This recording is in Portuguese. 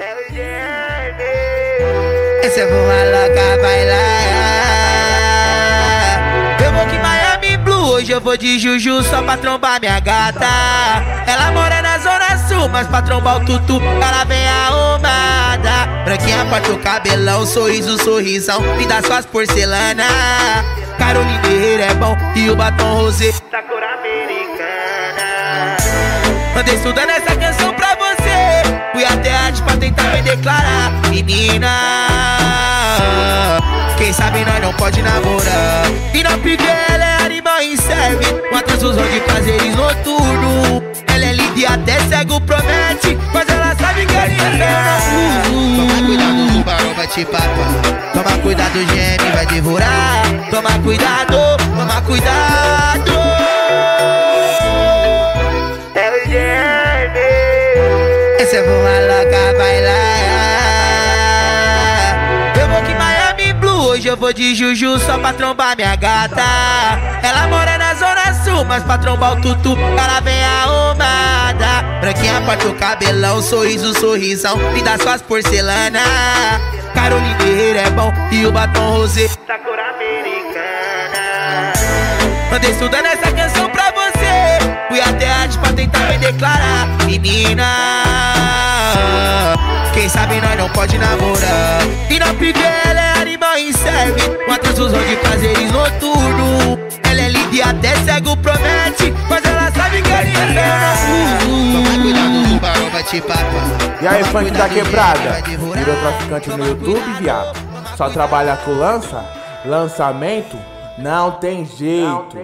Essa é boa louca bailar Eu vou que Miami Blue Hoje eu vou de Juju só pra trombar minha gata. Ela mora na Zona Sul Mas pra trombar o tutu ela vem arrumada. Branquinha parte o cabelão Sorriso, sorrisão Me dá suas porcelana. Carolina Herrera é bom E o batom rosé. Da cor americana. Andei estudando essa declarar Menina. Quem sabe nós não pode namorar. E não porque ela é animal em serve Uma transfusão de prazeres noturno. Ela é linda e até cego promete Mas ela sabe que linha Toma cuidado, o tubarão vai te papar Toma cuidado, o geme vai devorar. Toma cuidado, toma cuidado Essa é boa louca bailar Eu vou que Miami Blue Hoje eu vou de Juju só pra trombar minha gata. Ela mora na Zona Sul Mas pra trombar o tutu ela vem arrumada. Branquinha parte o cabelão Sorriso, sorrisão dá suas porcelana. Carolina Herrera é bom E o batom rosé da cor americana. Andei estudando essa canção pra você. Fui até antes pra tentar me declarar Menina Quem sabe nós não pode namorar. E não porque ela é animal em serve Uma transfusão de prazeres noturno Ela é linda e até cego promete. Mas ela sabe que a linha é Toma cuidado, o tubarão vai te papar E aí, funk da quebrada? Virou traficante no YouTube, viado? Só trabalha com lança? Lançamento? Não tem jeito.